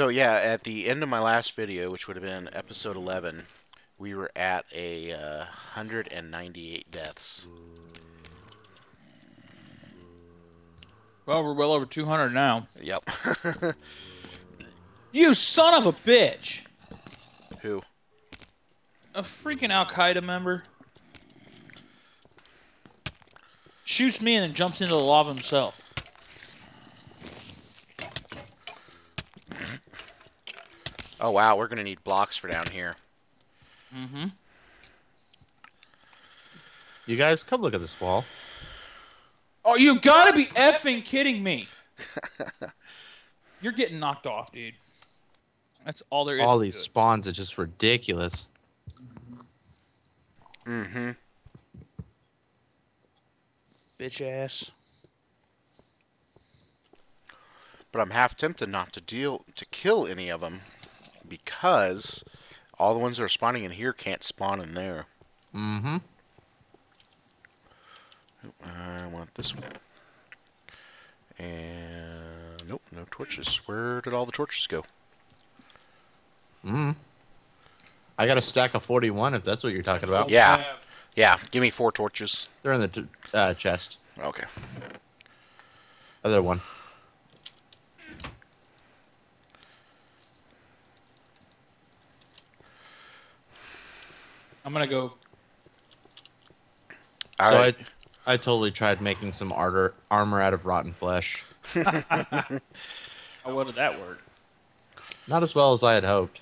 So yeah, at the end of my last video, which would have been episode 11, we were at a uh, 198 deaths. Well, we're well over 200 now. Yep. You son of a bitch! Who? A freaking Al Qaeda member shoots me and then jumps into the lava himself. Oh wow, we're gonna need blocks for down here. Mm-hmm. You guys come look at this wall. Oh, you gotta be effing kidding me! You're getting knocked off, dude. That's all there is. All these it. spawns are just ridiculous. Mm-hmm. bitch ass. But I'm half tempted not to deal to kill any of them because all the ones that are spawning in here can't spawn in there. Mm-hmm. I want this one. And nope, no torches. Where did all the torches go? Mm-hmm. I got a stack of 41 if that's what you're talking about. Yeah. Yeah, give me four torches. They're in the t- uh, chest. Okay. Other one. I'm gonna go. All so right. I, I totally tried making some armor armor out of rotten flesh. How well did that work? Not as well as I had hoped.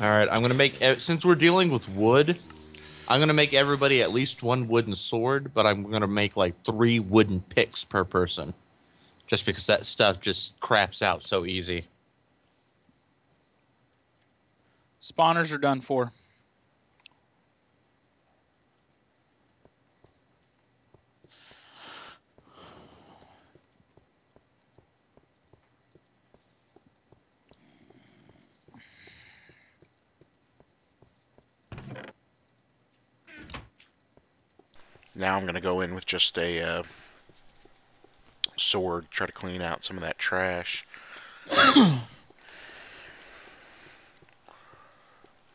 All right, I'm gonna make e- since we're dealing with wood, I'm gonna make everybody at least one wooden sword, but I'm gonna make like three wooden picks per person, just because that stuff just craps out so easy. Spawners are done for. Now I'm gonna go in with just a uh, sword, try to clean out some of that trash.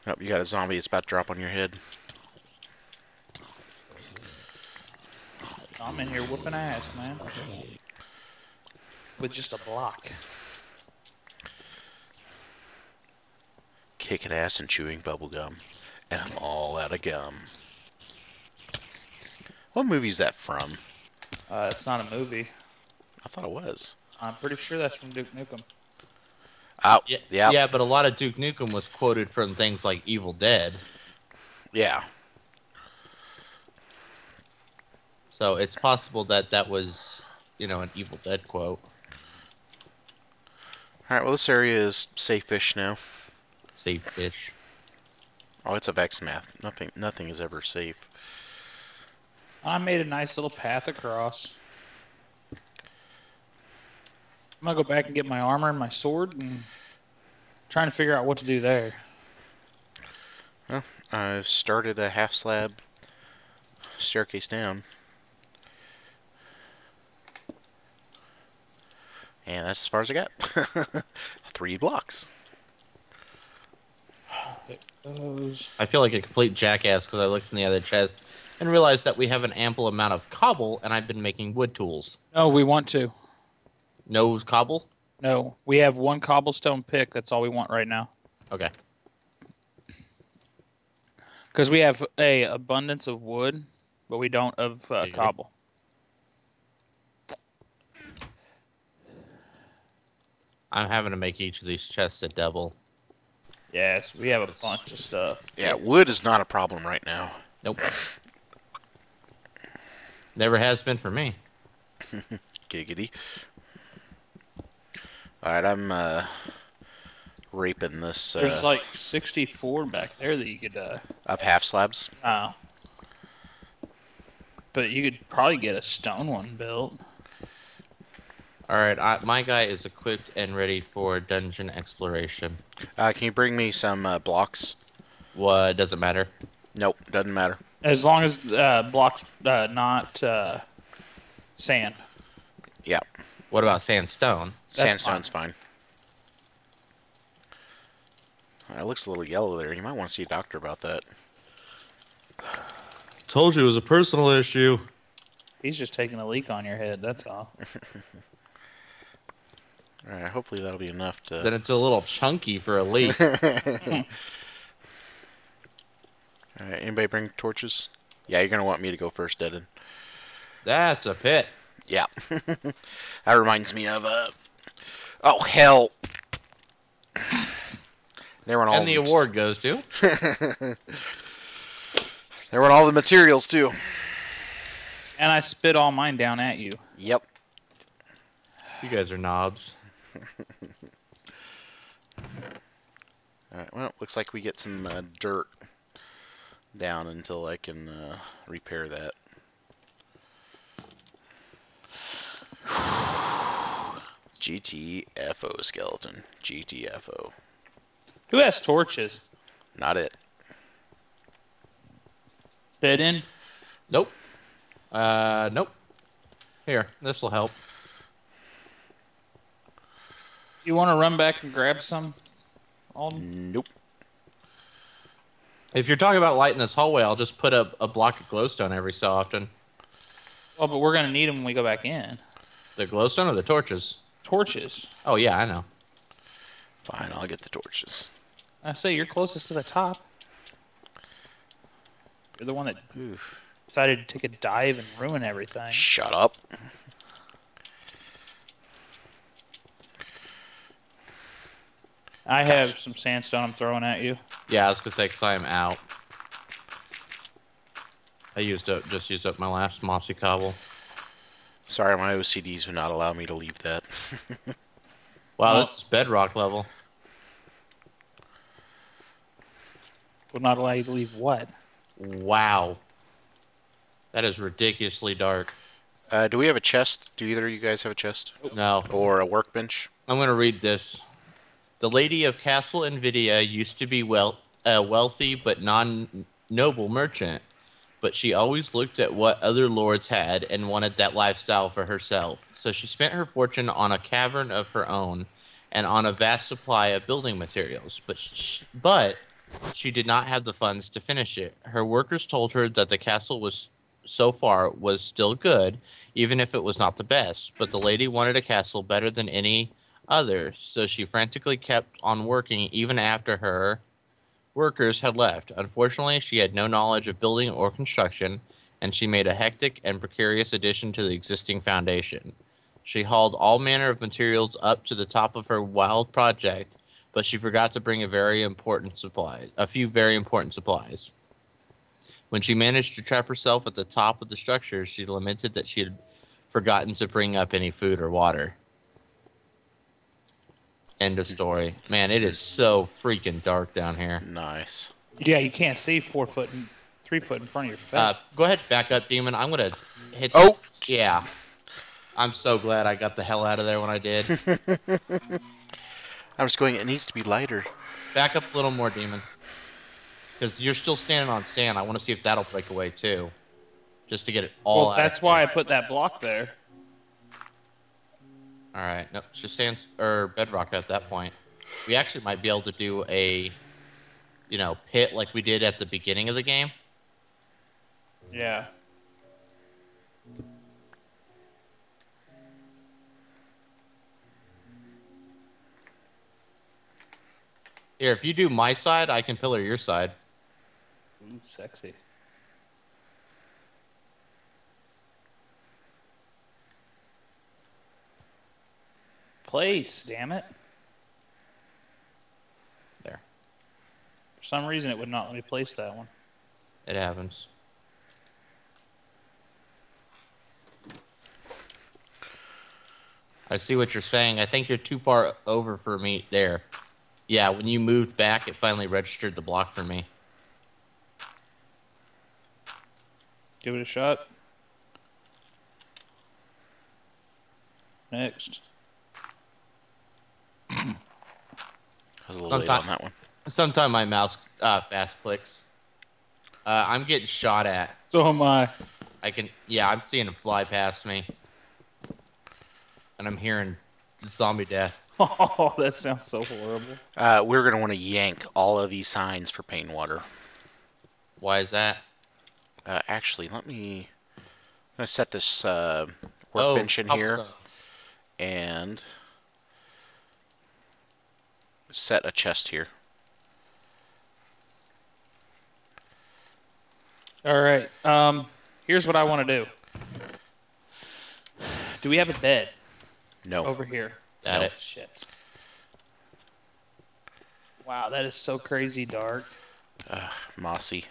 Oh, you got a zombie that's about to drop on your head. I'm in here whooping ass, man. With just a block. Kicking ass and chewing bubble gum. And I'm all out of gum. What movie is that from? Uh, it's not a movie. I thought it was. I'm pretty sure that's from Duke Nukem. Oh, Yeah, yeah, yeah, but a lot of Duke Nukem was quoted from things like Evil Dead, yeah. so it's possible that that was, you know, an Evil Dead quote. All right. Well, this area is safe-ish now. Safe fish. Oh, it's a Vechs math. Nothing, nothing is ever safe. I made a nice little path across. I'm gonna go back and get my armor and my sword and trying to figure out what to do there. I've started a half slab staircase down. And that's as far as I got. Three blocks. I feel like a complete jackass because I looked in the other chest and realized that we have an ample amount of cobble, and I've been making wood tools. No, we want to. No cobble? No, we have one cobblestone pick. That's all we want right now. Okay. Because we have a abundance of wood, but we don't of uh, Yeah. cobble. I'm having to make each of these chests a double. Yes, we have a bunch of stuff. Yeah, wood is not a problem right now. Nope. Never has been for me. Giggity. Alright, I'm uh, raping this There's uh, like 64 back there that you could. Uh, of half slabs. oh. But you could probably get a stone one built. All right, my guy is equipped and ready for dungeon exploration. Uh, can you bring me some uh, blocks? What doesn't matter. Nope, doesn't matter. As long as uh, blocks uh, not uh, sand. Yeah, What about sandstone? That's sandstone's fine. Uh, It looks a little yellow there. You might want to see a doctor about that. Told you it was a personal issue. He's just taking a leak on your head. That's all. All right, hopefully that'll be enough to. Then it's a little chunky for a leak. All right, anybody bring torches? Yeah, you're gonna want me to go first, Deadin. That's a pit. Yeah. that reminds me of uh Oh hell. There went all And the award goes to. There went all the materials too. And I spit all mine down at you. Yep. You guys are knobs. Alright, well, looks like we get some uh, dirt down until I can uh, repair that. GTFO skeleton. GTFO. Who has torches? Not it. Dead in? Nope. Uh, nope. Here, this will help. You want to run back and grab some? Alden? Nope. If you're talking about lighting this hallway, I'll just put a, a block of glowstone every so often. Well, but we're gonna need them when we go back in. The glowstone or the torches? Torches. Oh yeah, I know. Fine, I'll get the torches. I say you're closest to the top. You're the one that Oof. decided to take a dive and ruin everything. Shut up. I have some sandstone I'm throwing at you. Yeah, I was gonna say because I am out. I used up just used up my last mossy cobble. Sorry, my OCDs would not allow me to leave that. Wow, Well- this is bedrock level. Will not allow you to leave what? Wow. That is ridiculously dark. uh, do we have a chest? Do either of you guys have a chest? No. Or a workbench? I'm going to read this. The lady of Castle Avidya used to be well, a wealthy but non noble merchant, but she always looked at what other lords had and wanted that lifestyle for herself. So she spent her fortune on a cavern of her own and on a vast supply of building materials. But sh- but she did not have the funds to finish it. Her workers told her that the castle was so far was still good, even if it was not the best. But the lady wanted a castle better than any other, so she frantically kept on working even after her workers had left. Unfortunately, she had no knowledge of building or construction, and she made a hectic and precarious addition to the existing foundation. She hauled all manner of materials up to the top of her wild project, but she forgot to bring a very important supply, a few very important supplies. When she managed to trap herself at the top of the structure, she lamented that she had forgotten to bring up any food or water. End of story. Man, it is so freaking dark down here. Nice. Yeah, you can't see four foot and three foot in front of your face. Uh, go ahead, back up, demon. I'm gonna hit. Oh! yeah. I'm so glad I got the hell out of there when I did. I'm just going, it needs to be lighter. back up a little more, demon. Because you're still standing on sand. I want to see if that'll break away too, just to get it all. well, out that's of why I put that block there. All right. Nope. Just stand or bedrock at that point. We actually might be able to do a, you know, pit like we did at the beginning of the game. Yeah. Here, if you do my side, I can pillar your side. Ooh, sexy. Place, damn it. There. For some reason, it would not let me place that one. It happens. I see what you're saying. I think you're too far over for me there. Yeah, when you moved back, it finally registered the block for me. Give it a shot. next. Was a little late on that one. Sometime my mouse uh, fast clicks. Uh, I'm getting shot at. So am I. I can, yeah, I'm seeing him fly past me, and I'm hearing zombie death. Oh, that sounds so horrible. Uh, we're gonna want to yank all of these signs for pain water. Why is that? Uh, actually, let me. I'm gonna set this uh, Oh, workbench in here cobblestone. and set a chest here. All right. Um, here's what I want to do. Do we have a bed No. over here? Got oh, it. Shit. Wow, that is so crazy dark. Ugh, mossy.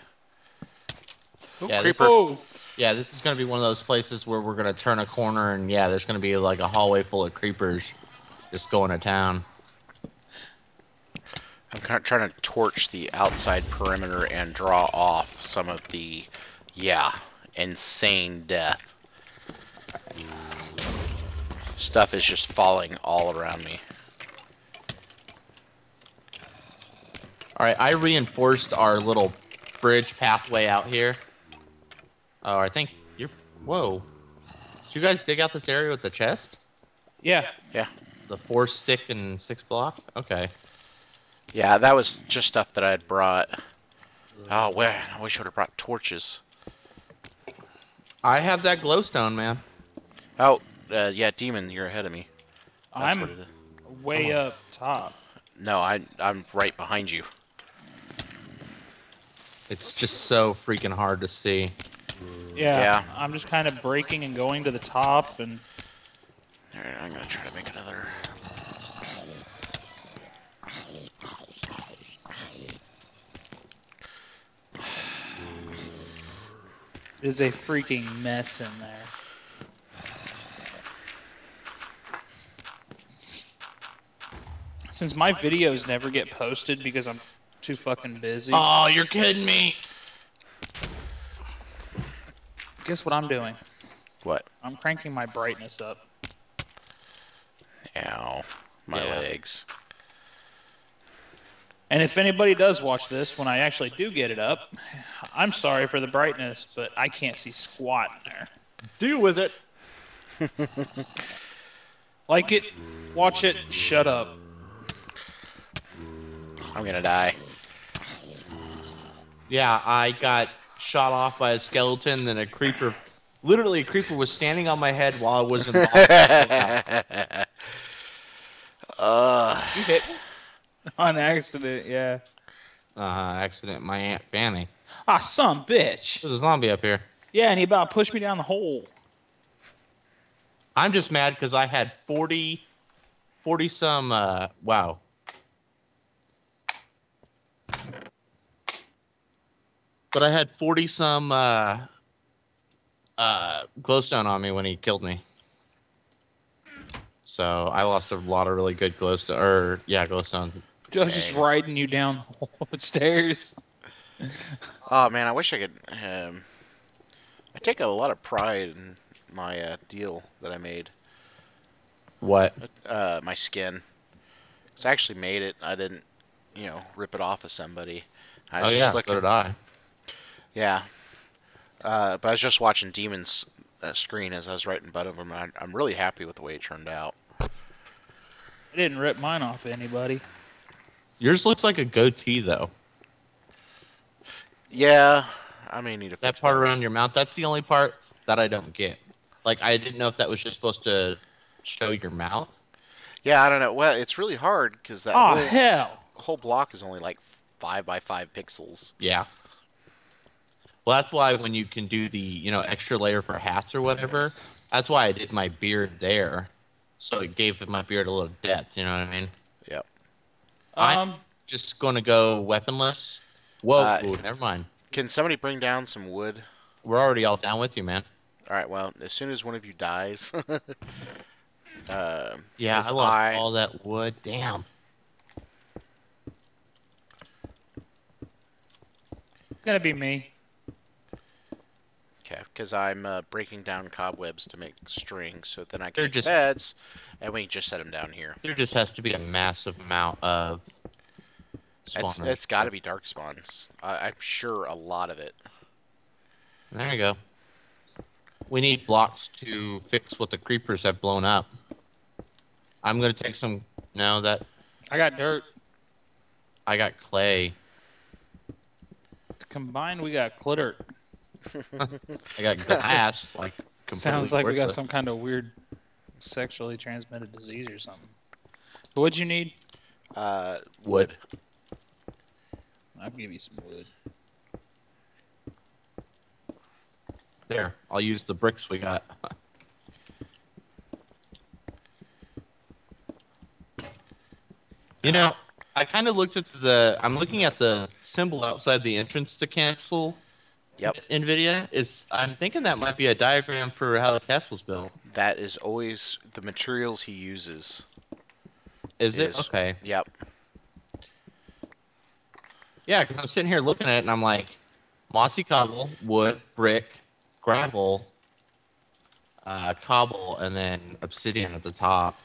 Oh, Yeah, this- creeper. Oh, Yeah, this is gonna be one of those places where we're gonna turn a corner, and yeah, there's gonna be like a hallway full of creepers, just going to town. I'm kind of trying to torch the outside perimeter and draw off some of the, yeah, insane death. Stuff is just falling all around me. All right, I reinforced our little bridge pathway out here. Oh, I think you're. Whoa! Did you guys dig out this area with the chest? yeah. Yeah. The four stick and six block. Okay. Yeah, that was just stuff that I had brought. Oh, well, I wish I would have brought torches. I have that glowstone, man. Oh, uh, yeah, demon, you're ahead of me. That's I'm what it is. way Come on. up top. No, I, I'm right behind you. It's just so freaking hard to see. Yeah, Yeah. I'm just kind of breaking and going to the top, and Alright, I'm gonna try to make another. It is a freaking mess in there. Since my videos never get posted because I'm too fucking busy, Oh, you're kidding me! guess what I'm doing? What? I'm cranking my brightness up. Ow. My Yeah. legs. And if anybody does watch this when I actually do get it up, I'm sorry for the brightness, but I can't see squat in there. Deal with it. Like it, watch it, shut up. I'm gonna die. Yeah, I got shot off by a skeleton, and a creeper. Literally, a creeper was standing on my head while I was in. uh uh, You hit me? On accident, yeah. Uh, accident. My aunt Fanny. Ah, some bitch. There's a zombie up here. Yeah, and he about pushed me down the hole. I'm just mad because I had 40, 40 some. Uh, wow. But I had 40 some uh, uh, glowstone on me when he killed me. So I lost a lot of really good glowstone. Or, yeah, glowstone. Joe's just riding you down the stairs. oh man, I wish I could. Um, I take a lot of pride in my uh, deal that I made. What? Uh, my skin. 'Cause I actually made it. I didn't, you know, rip it off of somebody. I Oh, was yeah, just so did I. Yeah. Uh, but I was just watching Demon's uh, screen as I was right in front of him, and I, I'm really happy with the way it turned out. I didn't rip mine off anybody. Yours looks like a goatee, though. Yeah, I may need to That fix part around your mouth, that's the only part that I don't get. Like, I didn't know if that was just supposed to show your mouth. Yeah, I don't know. Well, it's really hard because that Oh whole, hell! whole block is only like five by five pixels. Yeah. Well, that's why when you can do the, you know, extra layer for hats or whatever, that's why I did my beard there. So it gave my beard a little depth, you know what I mean? Yep. I- Um, Just going to go weaponless. Whoa, Uh, ooh, never mind. Can somebody bring down some wood? We're already all down with you, man. All right. Well, as soon as one of you dies, uh, Yeah, I lost eye- all that wood. Damn. it's gonna be me. Okay, because I'm uh, breaking down cobwebs to make string, so then I can They're make just- beds, and we can just set them down here. There just has to be a massive amount of It's, it's got to be dark spawns. I, I'm sure a lot of it. There you go. We need blocks to fix what the creepers have blown up. I'm gonna take some. No, that I got dirt. I got clay. Combined, we got clitter. I got glass. like Sounds like we got some kind of weird sexually transmitted disease or something. But what'd you need? Uh, wood. I'll give you some wood. There, I'll use the bricks we got. you know, I kind of looked at the. I'm looking at the symbol outside the entrance to Castle. Yep. Avidya is. I'm thinking that might be a diagram for how the castle's built. That is always the materials he uses. Is it Is. okay? Yep. Yeah, because I'm sitting here looking at it and I'm like, mossy cobble, wood, brick, gravel, uh, cobble, and then obsidian at the top.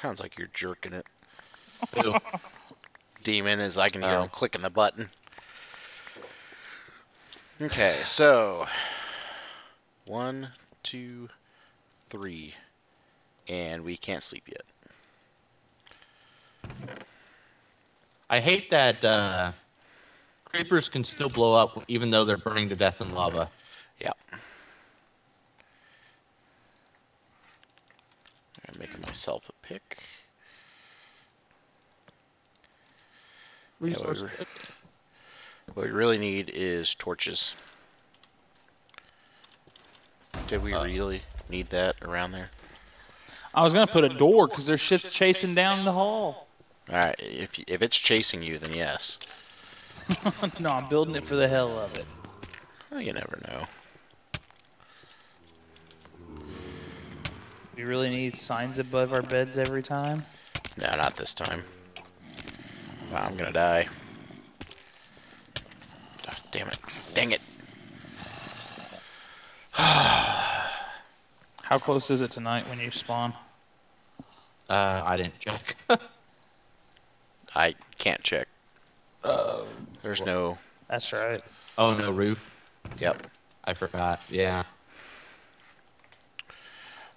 Sounds like you're jerking it. Ew. Demon is I can hear him clicking the button. Okay, so one, two, three, and we can't sleep yet. I hate that uh, creepers can still blow up even though they're burning to death in lava. Yep. I'm making myself a pick. Yeah, we Resource were- pick. What we really need is torches. Did we Uh, really need that around there? I was gonna put a door because there's shit's chasing down the hall. All right, if y- if it's chasing you, then yes. no, I'm building it for the hell of it. Well, you never know. We really need signs above our beds every time. No, not this time. Wow, I'm gonna die. Ah, damn it! Dang it! How close is it tonight when you spawn? Uh, I didn't check. I can't check. Uh, There's no. that's right. oh no, roof. Yep. I forgot. Yeah.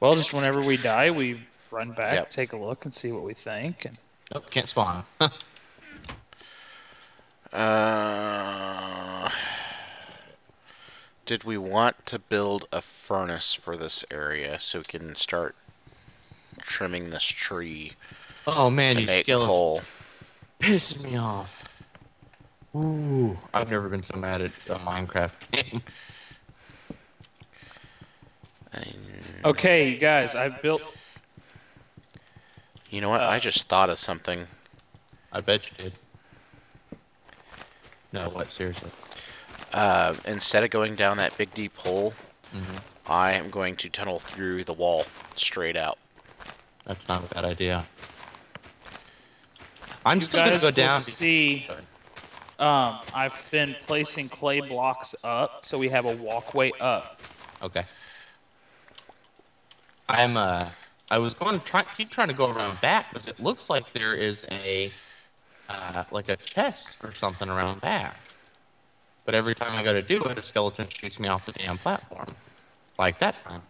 Well, just whenever we die, we run back, Yep. take a look, and see what we think. And Nope, can't spawn. Uh, did we want to build a furnace for this area so we can start trimming this tree oh man, you make skeletons coal? pissing me off. Ooh, I've never been so mad at a Minecraft game. And- okay, you guys, I've built. You know what? I just thought of something. I bet you did. No, what? Seriously? Uh, instead of going down that big deep hole, hmm I am going to tunnel through the wall straight out. That's not a bad idea. I'm You still gonna go will down. See, um, I've been placing clay blocks up, so we have a walkway up. Okay. I'm uh I was going to try keep trying to go around back because it looks like there is a uh like a chest or something around back. But every time I go to do it, a skeleton shoots me off the damn platform. Like that time.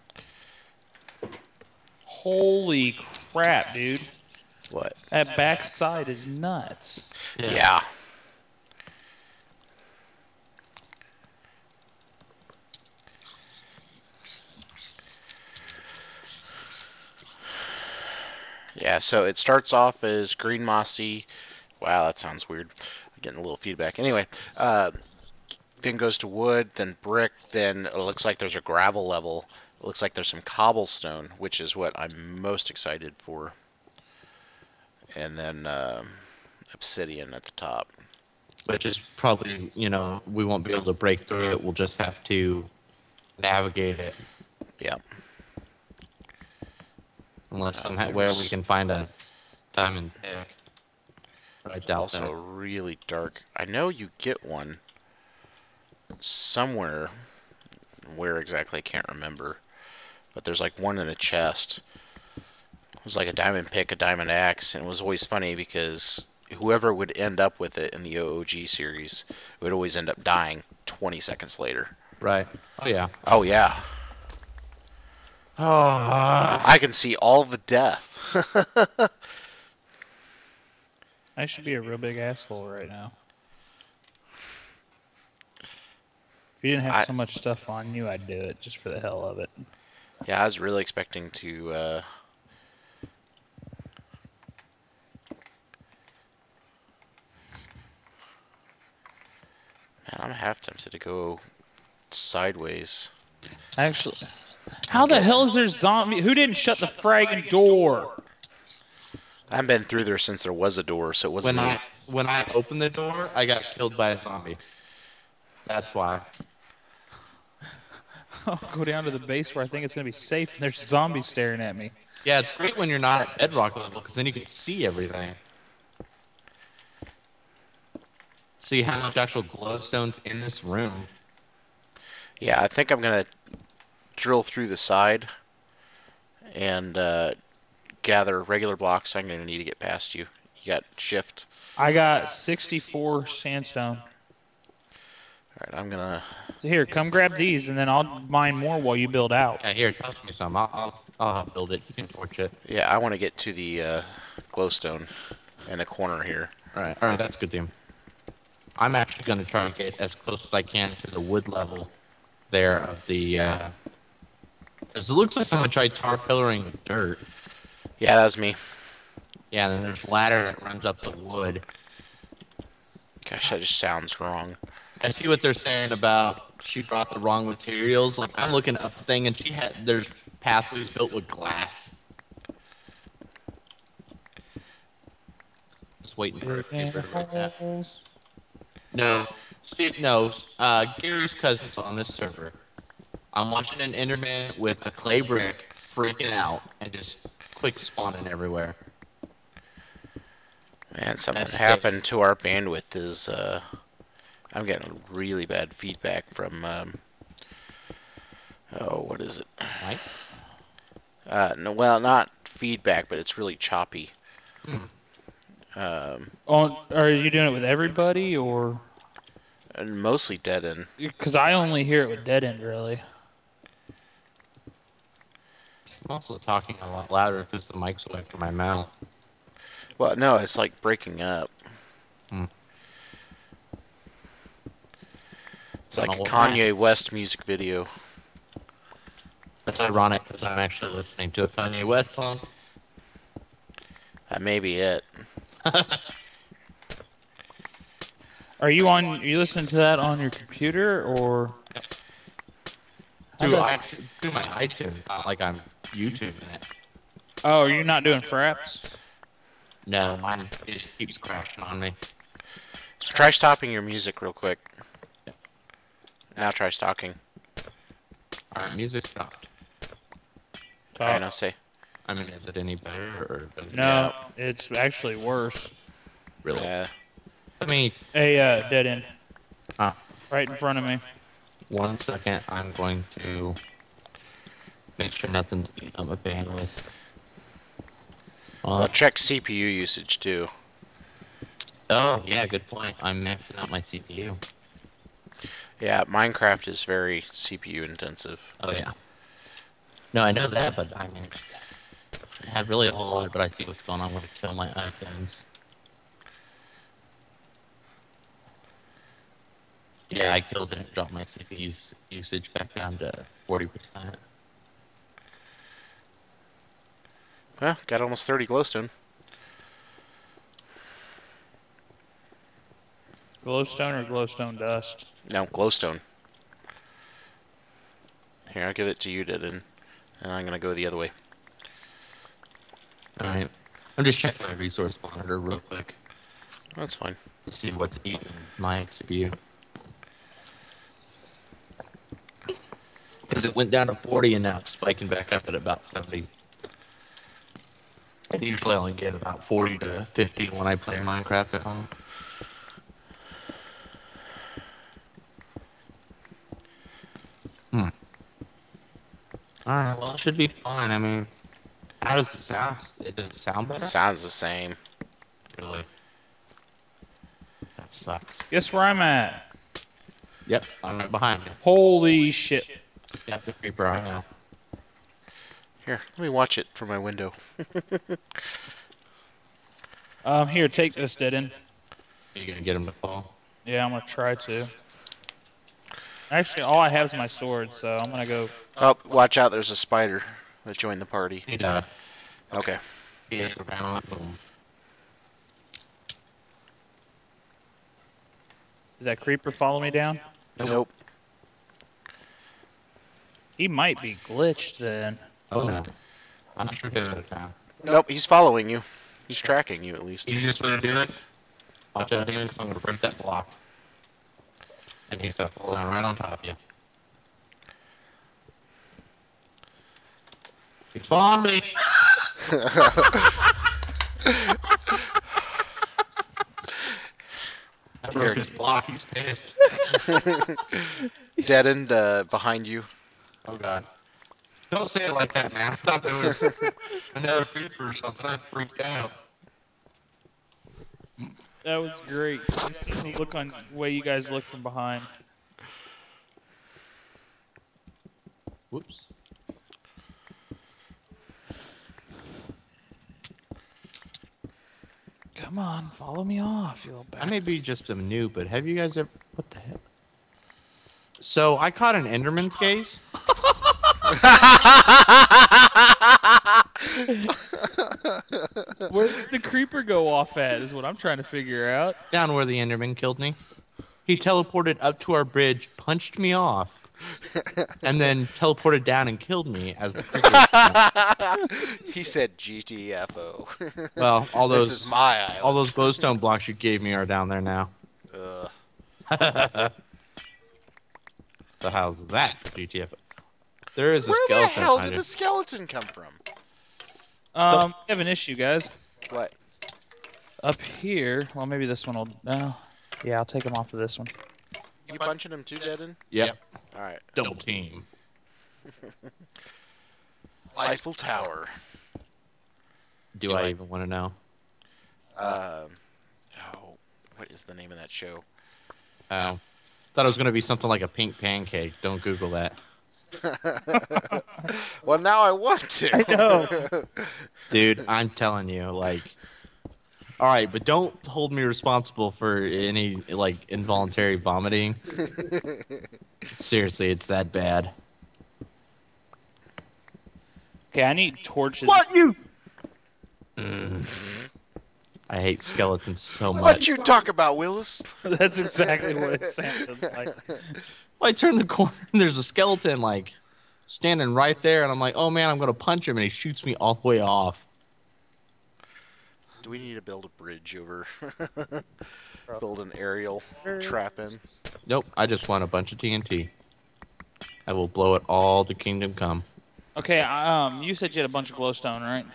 Holy crap, dude! What? That backside is nuts. Yeah. Yeah, so it starts off as green mossy. Wow, that sounds weird. I'm getting a little feedback. Anyway, uh, then goes to wood, then brick, then it looks like there's a gravel level. It looks like there's some cobblestone, which is what I'm most excited for. And then um obsidian at the top. Which is probably, you know, we won't be able to break through it. We'll just have to navigate it. Yeah. Unless somehow where we can find a diamond pick. But I doubt also that. really dark. I know you get one somewhere. Where exactly, I can't remember. But there's like one in a chest. It was like a diamond pick, a diamond axe, and it was always funny because whoever would end up with it in the OOG series would always end up dying 20 seconds later. Right. Oh yeah. Oh yeah, Oh. I can see all the death. I should be a real big asshole right now. If you didn't have I- so much stuff on you, I'd do it just for the hell of it. yeah, I was really expecting to. Uh, Man, I'm half tempted to go sideways. Actually, how the hell is there zombie? Who didn't shut the fragging door? I haven't been through there since there was a door, so it wasn't. When me. I when I opened the door, I got killed by a zombie. That's why. I'll go down to the base where I think it's gonna be safe, and there's zombies staring at me. Yeah, it's great when you're not at bedrock level because then you can see everything. See how much actual glowstone's in this room. Yeah, I think I'm gonna drill through the side and uh, gather regular blocks. I'm gonna need to get past you. You got shift. I got 64 sandstone. All right, I'm gonna. So here, come grab these, and then I'll mine more while you build out. Yeah, here, toss me some. I'll I'll, I'll help build it. You can torch it. Yeah, I want to get to the uh, glowstone in the corner here. All right, all right, that's good, team. I'm actually gonna try and get as close as I can to the wood level there of the. Uh, 'cause it looks like someone tried tar pillaring with dirt. Yeah, that was me. Yeah, and then there's ladder that runs up the wood. Gosh, that just sounds wrong. I see what they're saying about she brought the wrong materials. Like I'm looking up the thing, and she had there's pathways built with glass. Just waiting for a paper to write that. No, Steve, no. Uh, Gary's cousin's on this server. I'm watching an Enderman with a clay brick freaking out and just quick spawning everywhere. Man, something That's happened to our bandwidth. Is uh, I'm getting really bad feedback from. Um, oh, what is it? Right? Uh, no, well, not feedback, but it's really choppy. Hmm. Um, On, are you doing it with everybody, or? and mostly dead end. Because I only hear it with dead end, really. I'm also talking a lot louder because the mic's away from my mouth. Well, no, it's like breaking up. Hmm. It's like Don't a know what Kanye West music video. That's ironic because I'm actually listening to a Kanye West song. That may be it. Are you on? Are you listening to that on your computer, or? Do Through, the- I, Do my iTunes, not like I'm YouTubing it. Oh, you're not doing fraps? No, mine it keeps crashing on me. So try stopping your music real quick. Now try stalking. Alright, music stopped. Alright, now say. I mean, is it any better or does it- No, it's actually worse. really? Yeah. Let me Hey, uh, dead end. Ah. Right in front of me. one second. I'm going to make sure nothing's eating up my bandwidth. Well, Uh, check CPU usage too. oh yeah, good point. I'm maxing out my CPU. Yeah, Minecraft is very CPU intensive. Oh yeah. No, I know that, but I mean, I have really a whole lot, but I see what's going on with kill my icons. Yeah, I killed it and dropped my CPU usage back down to 40%. Well, got almost 30 glowstone. Glowstone or glowstone dust? No, glowstone. Here, I'll give it to you, Didden. And I'm gonna go the other way. Alright. I'm just checking my resource monitor real quick That's fine. to see what's eating my XP. Because it went down to 40 and now it's spiking back up at about 70. I usually only get about 40 to 50 when I play Minecraft at home. Hmm. Alright, well, it should be fine. I mean, how does it sound? It does it sound better? Sounds the same. Really? That sucks. Guess where I'm at? Yep, I'm right behind you. Holy shit. Yep, the creeper, I know. Here, let me watch it from my window. Um, here, take this, dead end. Are you gonna get him to fall? Yeah, I'm gonna try to. Actually, all I have is my sword, so I'm gonna go. Oh, watch out! There's a spider that joined the party. He died. Okay. He hit the ground. Boom. Did that creeper follow me down? Nope. He might be glitched then. Oh no. I'm sure he'll at a time. Nope. He's following you. He's tracking you at least. Easiest way to do it. Watch out here, because I'm gonna break that block. And he's gonna fall down right on top of you. He's following me. I broke his block. He's pissed. Dead end uh, behind you. Oh god. Don't say it like that, man. I thought there was another creeper or something. I freaked out. That was great. You see the look on way you guys look from behind. Whoops. Come on, follow me off, you little bastard. I may be just a noob, but have you guys ever? What the heck? So I caught an Enderman's gaze. Where did the creeper go off at? Is what I'm trying to figure out. down where the Enderman killed me. He teleported up to our bridge, punched me off, and then teleported down and killed me as the creeper. he said GTFO. well, all this those is my island. all those glowstone blocks you gave me are down there now. Ugh. So how's that for GTF? There is a Where the hell behind did it. the skeleton come from? Um, we have an issue, guys. What? Up here. Well, maybe this one will. No. Yeah, I'll take him off of this one. You punching him too, Deaden? Yep. All right. Double team. Eiffel Tower. Do I even want to know? Um. Oh, what is the name of that show? Oh. Thought it was gonna be something like a pink pancake. Don't Google that. Well, now I want to. I know. Dude, I'm telling you, like all right, but don't hold me responsible for any like involuntary vomiting. Seriously, it's that bad. Okay, I need torches. What you? Mm. I hate skeletons so much. what you talk about, Willis? That's exactly what it sounded like. I turn the corner and there's a skeleton like standing right there, and I'm like, oh man, I'm gonna punch him, and he shoots me all the way off. Do we need to build a bridge over? build an aerial trap in. Nope, I just want a bunch of TNT. I will blow it all to kingdom come. Okay, um, you said you had a bunch of glowstone, right?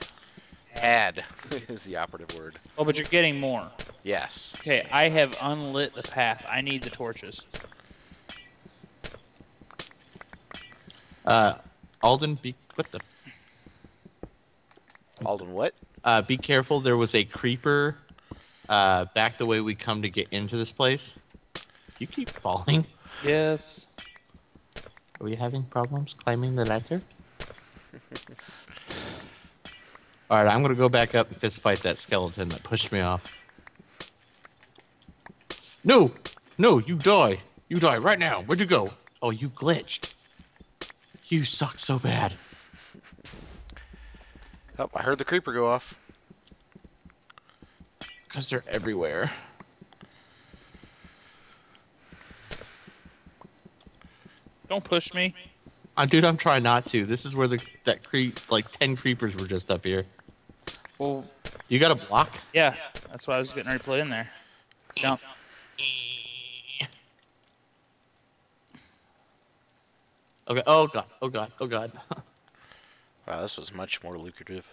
Had is the operative word. Oh, but you're getting more. Yes. Okay, I have unlit the path. I need the torches. Uh, Alden, be what the? Alden, what? Uh, be careful. There was a creeper. Uh, back the way we come to get into this place. You keep falling. Yes. Are we having problems climbing the ladder? All right, I'm gonna go back up and fist fight that skeleton that pushed me off. No, no, you die. You die right now. Where'd you go? Oh, you glitched. You suck so bad. Oh, I heard the creeper go off. Because they're everywhere. Don't push me. Uh, dude, I'm trying not to. This is where the that creep like ten creepers were just up here. Well, You got a block? yeah, that's why I was getting ready to put in there. Jump. Okay. Oh god. Oh god. Oh god. Wow, this was much more lucrative.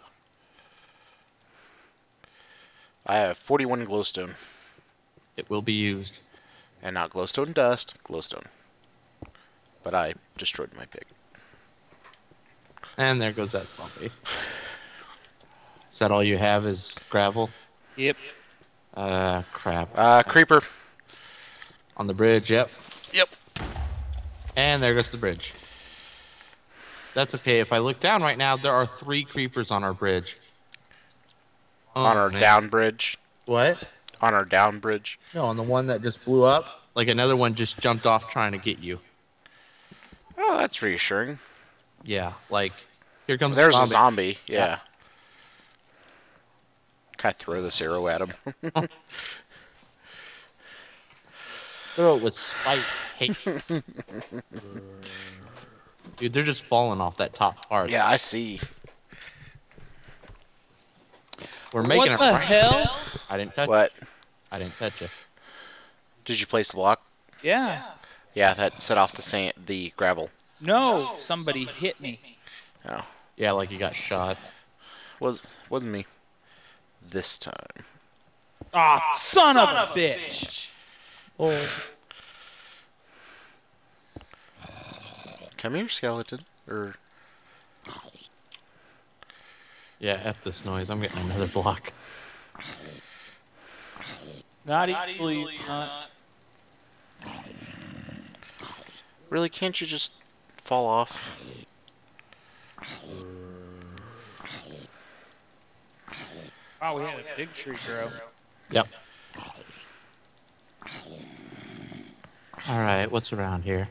I have 41 glowstone. It will be used. And not glowstone dust, glowstone. But I destroyed my pig. And there goes that zombie. Is that all you have is gravel? Yep. Uh, crap. Uh, creeper. On the bridge, yep. Yep. And there goes the bridge. That's okay. If I look down right now, there are three creepers on our bridge. Oh, on our man. down bridge. What? On our down bridge. No, on the one that just blew up. Like another one just jumped off trying to get you. Oh, that's reassuring. Yeah, like here comes There's a zombie. zombie. Yeah. Can I throw this arrow at him? Throw it with spite, hate. Dude, they're just falling off that top part. yeah, I see. We're making a. what it. the hell? I didn't touch. What? I didn't touch it. Did you place the block? Yeah. Yeah, that set off the sand, the gravel. No, somebody hit me. Oh, Yeah, like you got shot. was wasn't me. This time. Ah, Aw, son, of a bitch. Oh. Come here, skeleton. Or Yeah, f this noise. I'm getting another block. Not easily. Not. really, can't you just fall off? Wow, we had a big tree grow. Yep. All right, what's around here?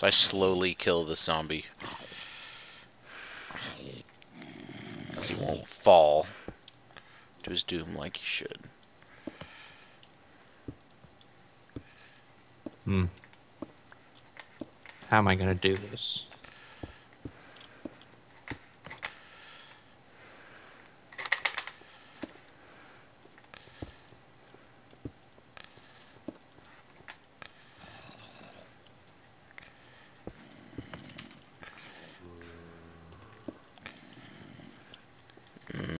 So I slowly kill the zombie. He won't fall to his doom like he should. Hmm. How am I gonna do this?